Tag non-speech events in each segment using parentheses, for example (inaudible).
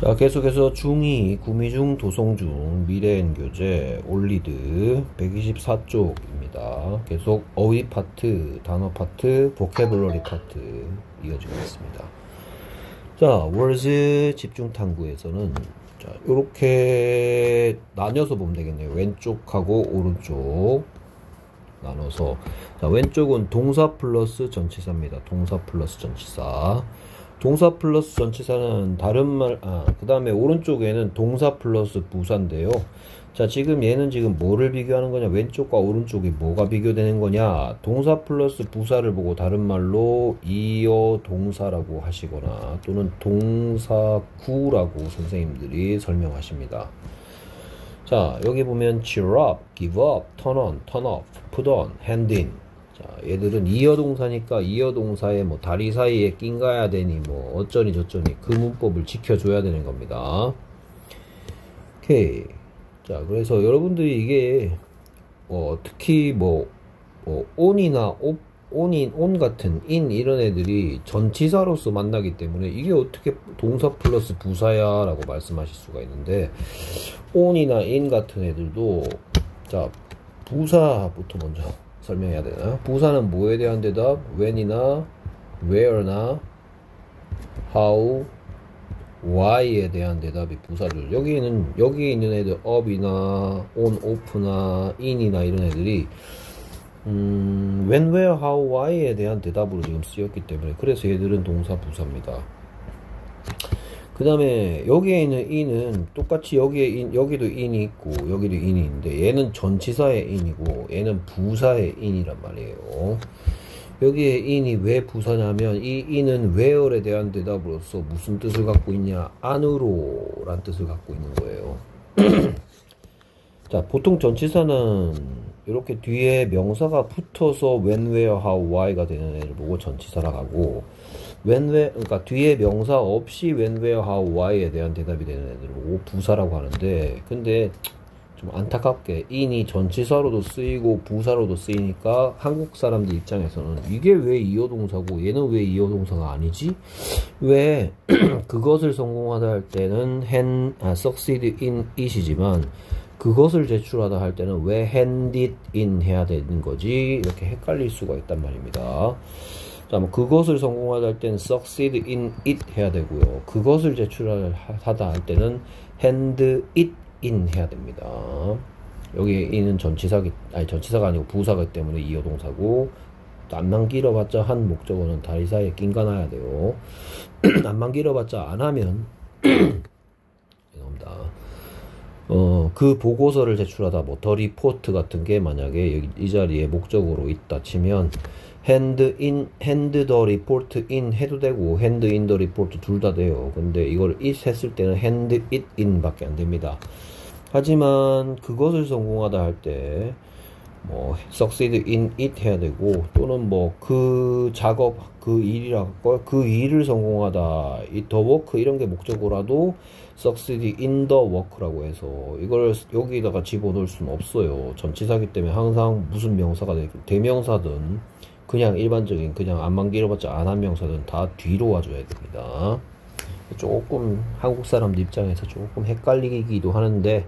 자, 계속해서 중2 구미중 도송중 미래엔교재 올리드 124쪽입니다. 계속 어휘 파트, 단어 파트, vocabulary 파트 이어지고 있습니다. 자, words 집중 탐구에서는 자, 요렇게 나뉘어서 보면 되겠네요. 왼쪽하고 오른쪽 나눠서 자, 왼쪽은 동사 플러스 전치사입니다. 동사 플러스 전치사. 동사 플러스 전치사는 다른 말, 아, 그 다음에 오른쪽에는 동사 플러스 부사인데요. 자, 지금 얘는 지금 뭐를 비교하는 거냐? 왼쪽과 오른쪽이 뭐가 비교되는 거냐? 동사 플러스 부사를 보고 다른 말로 이어 동사라고 하시거나 또는 동사구라고 선생님들이 설명하십니다. 자, 여기 보면 cheer up, give up, turn on, turn off, put on, hand in. 자, 얘들은 이어동사니까 이어동사에 뭐 다리 사이에 낀가야 되니 뭐 어쩌니 저쩌니 그 문법을 지켜줘야 되는 겁니다. 오케이. 자, 그래서 여러분들이 이게 어, 특히 뭐, 뭐 on이나 o, on인, on 같은 in 이런 애들이 전치사로서 만나기 때문에 이게 어떻게 동사 플러스 부사야 라고 말씀하실 수가 있는데 on이나 in 같은 애들도 자 부사부터 먼저 설명해야 되나? 부사는 뭐에 대한 대답? when이나 where나 how, why에 대한 대답이 부사를 여기는 여기 있는 애들 up이나 on, off나 in이나 이런 애들이 음, when, where, how, why에 대한 대답으로 지금 쓰였기 때문에 그래서 얘들은 동사 부사입니다. 그 다음에 여기에 있는 in은 똑같이 여기에 in, 여기도 in이 있고 여기도 in이 있는데 얘는 전치사의 in이고 얘는 부사의 in이란 말이에요. 여기에 in이 왜 부사냐면 이 in은 where에 대한 대답으로서 무슨 뜻을 갖고 있냐 안으로 란 뜻을 갖고 있는 거예요. (clears throat) 자 보통 전치사는 이렇게 뒤에 명사가 붙어서 when, where, how, why가 되는 애를 보고 전치사라고 하고 when, where, 그러니까 뒤에 명사 없이 when, where, how, why에 대한 대답이 되는 애들을 보고 부사라고 하는데 근데 좀 안타깝게 in이 전치사로도 쓰이고 부사로도 쓰이니까 한국 사람들 입장에서는 이게 왜 이어동사고 얘는 왜 이어동사가 아니지? 왜 (clears throat) 그것을 성공하다 할 때는 hand, 아, succeed in it이지만 그것을 제출하다 할 때는 왜 hand it in 해야 되는 거지? 이렇게 헷갈릴 수가 있단 말입니다. 자, 뭐 그것을 성공하다 할 때는 succeed in it 해야 되고요. 그것을 제출하다 할 때는 hand it in 해야 됩니다. 여기 in은 전치사기 아니 전치사가 아니고 부사기 때문에 이어동사고 안만 길어봤자 한 목적어는 다리 사이에 낀가나야 돼요. (clears throat) 안만 길어봤자 안 하면 (clears throat) 죄송합니다. 어, 그 보고서를 제출하다 뭐 더 리포트 같은 게 만약에 여기 이 자리에 목적으로 있다 치면 hand in hand the report in 해도 되고 hand in the report 둘다 돼요. 근데 이걸 it 했을 때는 hand it in 밖에 안 됩니다. 하지만 그것을 성공하다 할 때 뭐 succeed in it 해야 되고 또는 뭐 그 작업 그 일이라고 그 일을 성공하다 이 the work 이런 게 목적어라도 succeed in the work라고 해서 이걸 여기다가 집어넣을 수는 없어요. 전치사기 때문에 항상 무슨 명사가 되고 대명사든 그냥 일반적인 그냥 안만 길어봤자 안한 명사든 다 뒤로 와줘야 됩니다. 조금 한국 사람들 입장에서 조금 헷갈리기도 하는데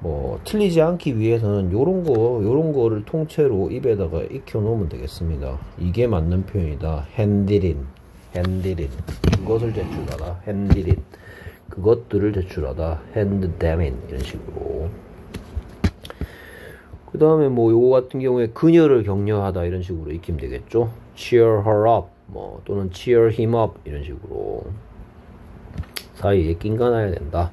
뭐 틀리지 않기 위해서는 요런 거 요런 거를 통째로 입에다가 익혀 놓으면 되겠습니다. 이게 맞는 표현이다. 핸디린 핸디린. 그것을 제출하다 핸디린. 그것들을 제출하다. 핸드데민. 이런 식으로. 그 다음에 뭐 요거 같은 경우에 그녀를 격려하다. 이런 식으로 익히면 되겠죠? cheer her up. 뭐 또는 cheer him up. 이런 식으로. 사이에 낀가 나야 된다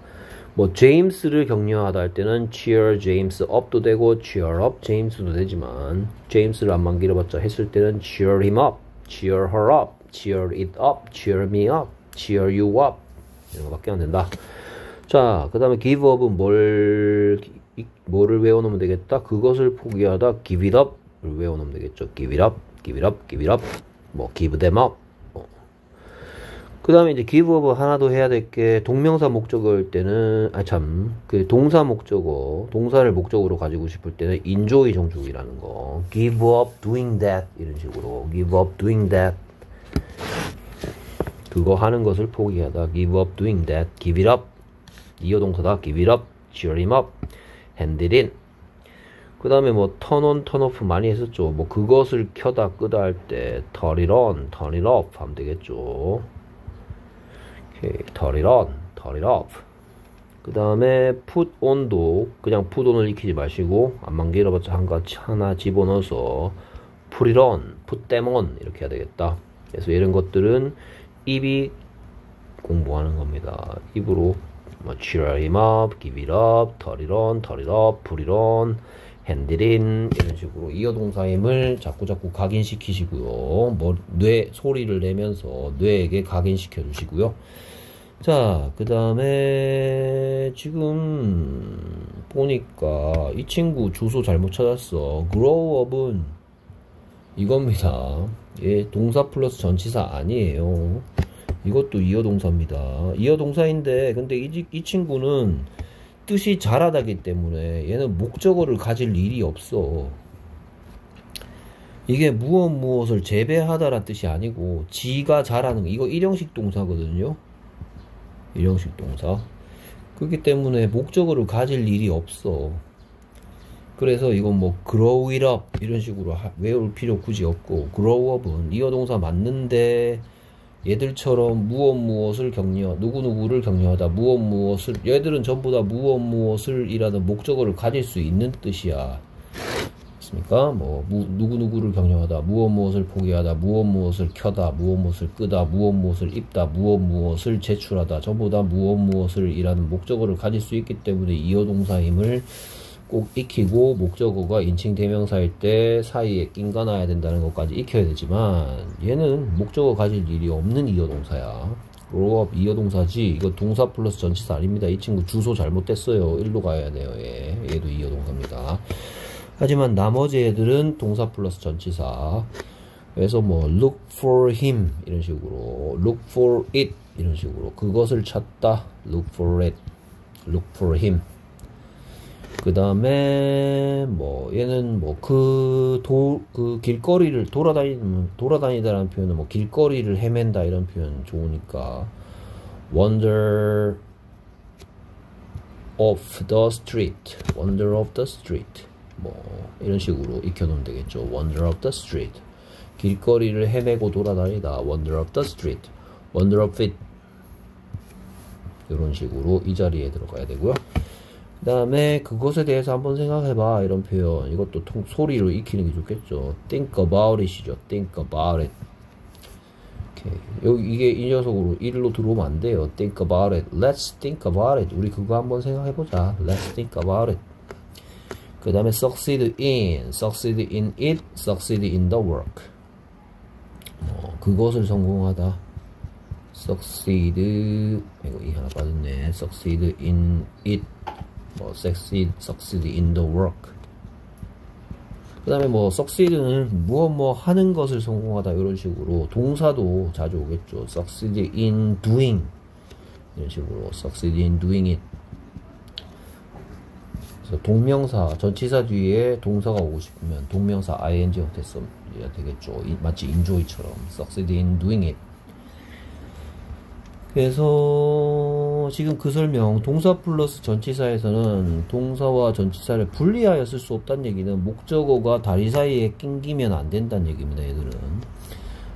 뭐 제임스를 격려하다 할 때는 cheer 제임스 up도 되고 cheer up 제임스도 되지만 제임스를 안만 길어봤자 했을 때는 cheer him up, cheer her up, cheer it up, cheer me up, cheer you up 이런 거밖에 안 된다. 자, 그 다음에 give up은 뭘 뭐를 외워놓으면 되겠다. 그것을 포기하다 give it up을 외워놓으면 되겠죠. give it up, give it up, give it up, 뭐 give them up 그 다음에 이제 up 하나 더 해야 될 게 동명사 목적어일 때는 아 참 그 동사 목적어 동사를 목적으로 가지고 싶을 때는 enjoy 정축이라는 거 give up doing that 이런 식으로 give up doing that 그거 하는 것을 포기하다. give up doing that. give it up. 이어 동사다. give it up. cheer him up. hand it in. 그 다음에 뭐 turn on, turn off 많이 했었죠. 뭐 그것을 켜다 끄다 할 때 turn it on, turn it off 하면 되겠죠. Turn it on, turn it off. 그 다음에 put on도 그냥 put on을 익히지 마시고 안만 길어봤자 한 가지 하나 집어넣어서 put it on, put them on 이렇게 해야 되겠다. 그래서 이런 것들은 입이 공부하는 겁니다. 입으로 뭐 cheer him up, give it up, turn it on, turn it up, put it on 핸들인 이런 식으로 이어 동사임을 자꾸 자꾸 각인시키시고요. 뭐 뇌 소리를 내면서 뇌에게 각인시켜 주시고요. 자, 그 다음에 지금 보니까 이 친구 주소 잘못 찾았어. grow up은 이겁니다. 예, 동사 플러스 전치사 아니에요. 이것도 이어 동사입니다. 이어 동사인데 근데 이, 이 친구는 뜻이 잘하다기 때문에 얘는 목적어를 가질 일이 없어. 이게 무엇 무엇을 재배하다란 뜻이 아니고 지가 잘하는 거. 이거 일형식 동사거든요. 일형식 동사. 그렇기 때문에 목적어를 가질 일이 없어. 그래서 이건 뭐 grow it up 이런 식으로 외울 필요 굳이 없고 grow up은 이어 동사 맞는데 얘들처럼 무엇 무엇을 격려, 누구누구를 격려하다, 무엇 무엇을, 얘들은 전부 다 무엇 무엇을 이라는 목적어를 가질 수 있는 뜻이야. 맞습니까? 뭐, 무, 누구누구를 격려하다, 무엇 무엇을 포기하다, 무엇 무엇을 켜다, 무엇 무엇을 끄다, 무엇 무엇을 입다, 무엇 무엇을 제출하다, 전부 다 무엇 무엇을 이라는 목적어를 가질 수 있기 때문에 이어동사임을 꼭 익히고 목적어가 인칭 대명사일 때 사이에 낀가 놔야 된다는 것까지 익혀야 되지만 얘는 목적어 가질 일이 없는 이어동사야. up 이어동사지 이거 동사 플러스 전치사 아닙니다. 이 친구 주소 잘못됐어요. 일로 가야 돼요. 얘 얘도 이어동사입니다. 하지만 나머지 애들은 동사 플러스 전치사. 그래서 뭐 look for him 이런 식으로 look for it 이런 식으로 그것을 찾다 look for it look for him 그 다음에 뭐 얘는 뭐 그 도 그 길거리를 돌아다니는 돌아다니다라는 표현은 뭐 길거리를 헤맨다 이런 표현 좋으니까 wander of the street wander of the street. 뭐 이런 식으로 익혀놓으면 되겠죠. wander of the street. 길거리를 헤매고 돌아다니다. wander of the street. wander of it. 이런 식으로 이 자리에 들어가야 되고요 그 다음에 그것에 대해서 한번 생각해봐 이런 표현 이것도 통, 소리로 익히는 게 좋겠죠 think about it이죠 think about it 오케이. 여기 이게 이 녀석으로 일로 들어오면 안 돼요 think about it let's think about it 우리 그거 한번 생각해보자 let's think about it 그 다음에 succeed in succeed in it succeed in the work 뭐 그것을 성공하다 succeed 이거 이 하나 빠졌네 succeed in it 뭐 succeed, succeed in the work 그 다음에 뭐 succeed는 무엇 뭐 하는 것을 성공하다 이런 식으로 동사도 자주 오겠죠 succeed in doing 이런 식으로 succeed in doing it 그래서 동명사 전치사 뒤에 동사가 오고 싶으면 동명사 ing 형태 쓰면 되겠죠 마치 enjoy처럼 succeed in doing it 그래서 지금 그 설명 동사 플러스 전치사에서는 동사와 전치사를 분리하여 쓸 수 없다는 얘기는 목적어가 다리 사이에 낑기면 안 된다는 얘기입니다 얘들은.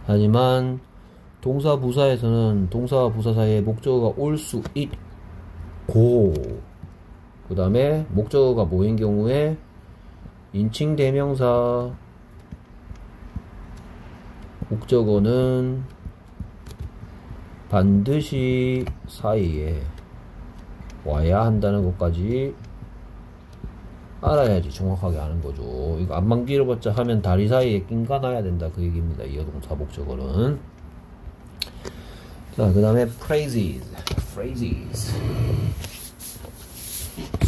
하지만 동사 부사에서는 동사와 부사 사이에 목적어가 올 수 있고 그 다음에 목적어가 모인 경우에 인칭 대명사 목적어는 반드시 사이에 와야 한다는 것까지 알아야지 정확하게 아는 거죠. 이거 안만 길어봤자 하면 다리 사이에 낑가 놔야 된다 그 얘기입니다. 이어 동사 목적어는 자, 그 다음에 phrases, phrases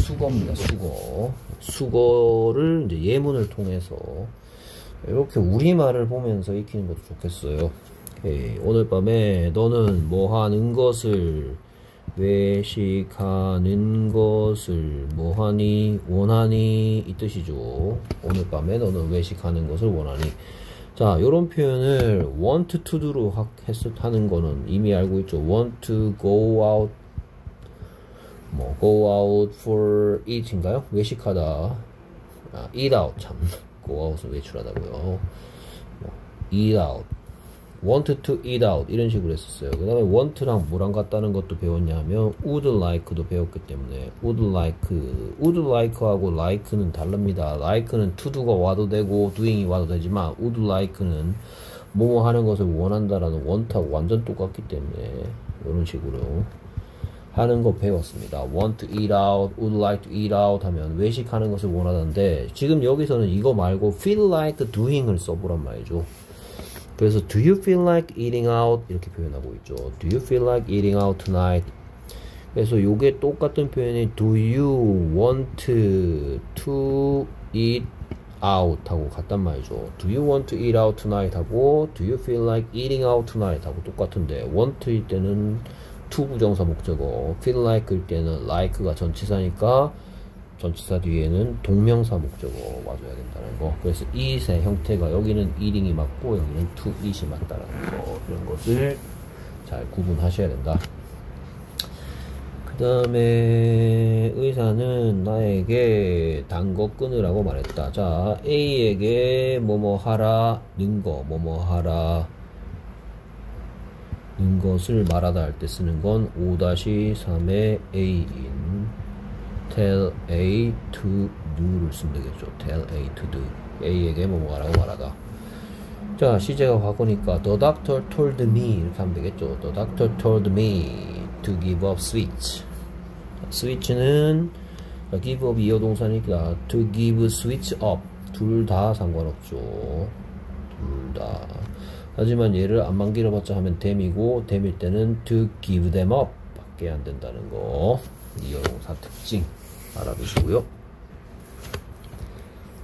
수거입니다. 수거 수거를 이제 예문을 통해서 이렇게 우리말을 보면서 익히는 것도 좋겠어요. 오케이. 오늘 밤에 너는 뭐 하는 것을 외식하는 것을 뭐하니 원하니 이 뜻이죠 오늘 밤에 너는 외식하는 것을 원하니 자, 요런 표현을 want to do로 하는 거는 이미 알고 있죠. want to go out, 뭐, go out for eat인가요? 외식하다. 아, eat out, 참. go out은 외출하다고요. 뭐, eat out. Want to eat out 이런 식으로 했었어요. 그 다음에 want랑 뭐랑 같다는 것도 배웠냐면 would like도 배웠기 때문에 would like, would like하고 like는 다릅니다. like는 to do가 와도 되고 doing이 와도 되지만 would like는 뭐뭐 하는 것을 원한다라는 want하고 완전 똑같기 때문에 이런 식으로 하는 거 배웠습니다. want to eat out, would like to eat out 하면 외식하는 것을 원하는데 지금 여기서는 이거 말고 feel like doing을 써보란 말이죠. 그래서 do you feel like eating out 이렇게 표현하고 있죠. do you feel like eating out tonight? 그래서 요게 똑같은 표현이 do you want to eat out 하고 같단 말이죠. do you want to eat out tonight 하고 do you feel like eating out tonight 하고 똑같은데 want일 때는 to 부정사 목적어 feel like일 때는 like가 전치사니까 전치사 뒤에는 동명사 목적어 와줘야 된다는 거. 그래서 it의 형태가 여기는 eating이 맞고 여기는 eat이 맞다는 거. 이런 것을 잘 구분하셔야 된다. 그 다음에 의사는 나에게 단 거 끊으라고 말했다. 자, A에게 뭐뭐 하라, 는 거, 뭐뭐 하라, 는 것을 말하다 할 때 쓰는 건 5-3의 A인 tell A to do를 쓰면 되겠죠. tell A to do. A에게 뭐뭐하라고 말하다. 자, 시제가 과거니까 the doctor told me 이렇게 하면 되겠죠. the doctor told me to give up switch. switch는 give up 이어동사니까 to give switch up 둘 다 상관없죠. 둘 다. 하지만 얘를 안만 길어봤자 하면 댐이고 댐일 때는 to give them up 밖에 안 된다는 거. 이어동사 특징. 알아두시고요.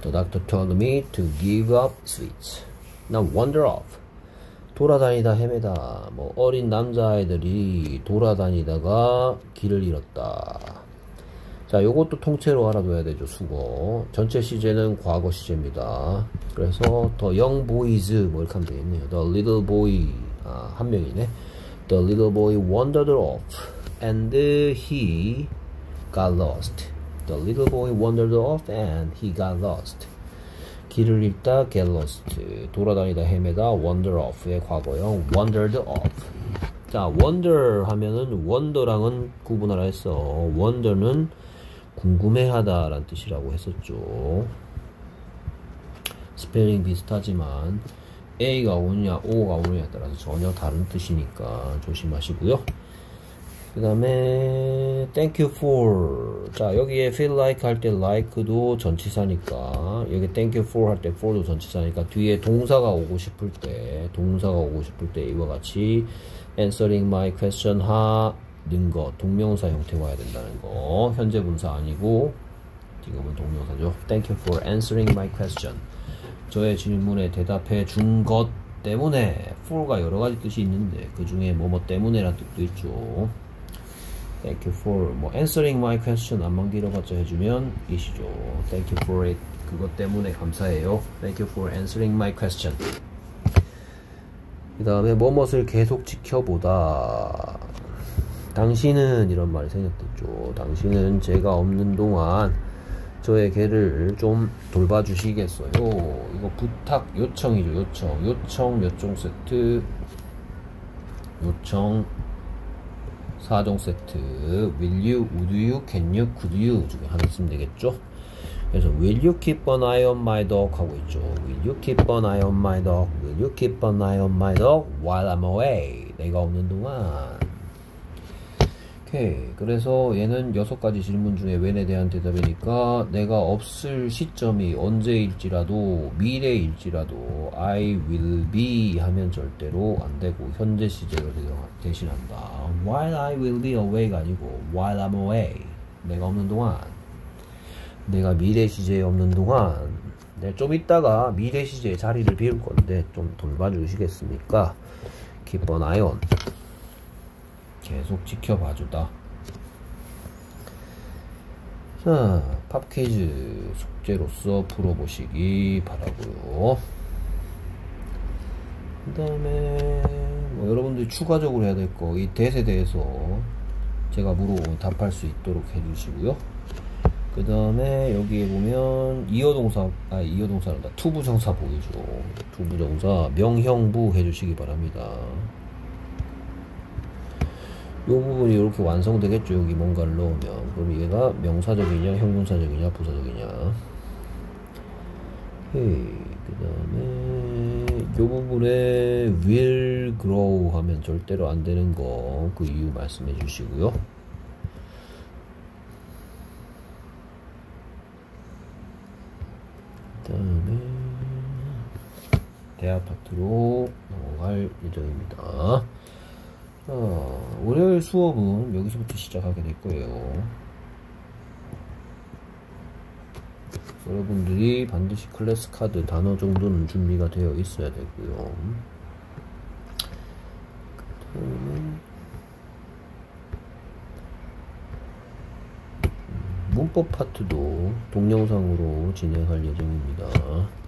The doctor told me to give up sweets. Now wander off. 돌아다니다 헤매다. 뭐 어린 남자아이들이 돌아다니다가 길을 잃었다. 자, 요것도 통째로 알아둬야 되죠, 수거. 전체 시제는 과거 시제입니다. 그래서 the young boys 뭐 이렇게 하면 되겠네요. The little boy 아, 한 명이네. The little boy wandered off and he got lost. The little boy wandered off and he got lost. 길을 잃다 get lost. 돌아다니다 헤매다 wander off의 과거형 wandered off. 자, wonder 하면은 wonder랑은 구분하라 했어. wonder는 궁금해하다 라는 뜻이라고 했었죠. 스펠링 비슷하지만 A가 오느냐 O가 오느냐에 따라서 전혀 다른 뜻이니까 조심하시고요. 그 다음에 thank you for. 자 여기에 feel like 할 때 like도 전치사니까. 여기 thank you for 할 때 for도 전치사니까 뒤에 동사가 오고 싶을 때 동사가 오고 싶을 때 이와 같이 answering my question 하는 거 동명사 형태 와야 된다는 거. 현재 분사 아니고 지금은 동명사죠. thank you for answering my question. 저의 질문에 대답해 준 것 때문에 for가 여러 가지 뜻이 있는데 그 중에 뭐뭐 때문에 라는 뜻도 있죠 Thank you for 뭐 answering my question 안만 길어봤자 해주면 이시죠. Thank you for it. 그것 때문에 감사해요. Thank you for answering my question. 그 다음에 뭐뭇을 계속 지켜보다. 당신은 이런 말이 생겼겠죠. 당신은 제가 없는 동안 저의 개를 좀 돌봐주시겠어요. 이거 부탁 요청이죠. 요청. 요청 몇 종 세트. 요청 4종 세트 will you, would you, can you, could you 중에 하나 쓰면 되겠죠 그래서 will you keep an eye on my dog 하고 있죠 will you keep an eye on my dog will you keep an eye on my dog while I'm away 내가 없는 동안 오케이. 그래서 얘는 여섯 가지 질문 중에 when에 대한 대답이니까 내가 없을 시점이 언제일지라도 미래일지라도 I will be 하면 절대로 안 되고 현재 시제로 대신한다. While I will be away가 아니고 while I'm away. 내가 없는 동안. 내가 미래 시제에 없는 동안. 네, 좀 있다가 미래 시제에 자리를 비울 건데 좀 돌봐주시겠습니까? Keep on. 계속 지켜봐 주다. 자, pop quiz 숙제로서 풀어보시기 바라고요. 그 다음에 뭐 여러분들이 추가적으로 해야 될 거 이 대에 대해서 제가 물어보면 답할 수 있도록 해주시고요. 그 다음에 여기에 보면 이어동사 아 이어동사란다 투부정사 보이죠 to부정사 명형부 해주시기 바랍니다 이 부분이 이렇게 완성되겠죠 여기 뭔가를 넣으면 그럼 얘가 명사적이냐 형용사적이냐 부사적이냐. 그 다음에 이 부분에 will grow 하면 절대로 안 되는 거 그 이유 말씀해 주시고요. 다음에 대화 파트로 넘어갈 예정입니다. 자, 월요일 수업은 여기서부터 시작하게 될 거예요. 여러분들이 반드시 클래스 카드 단어 정도는 준비가 되어 있어야 되고요. 문법 파트도 동영상으로 진행할 예정입니다.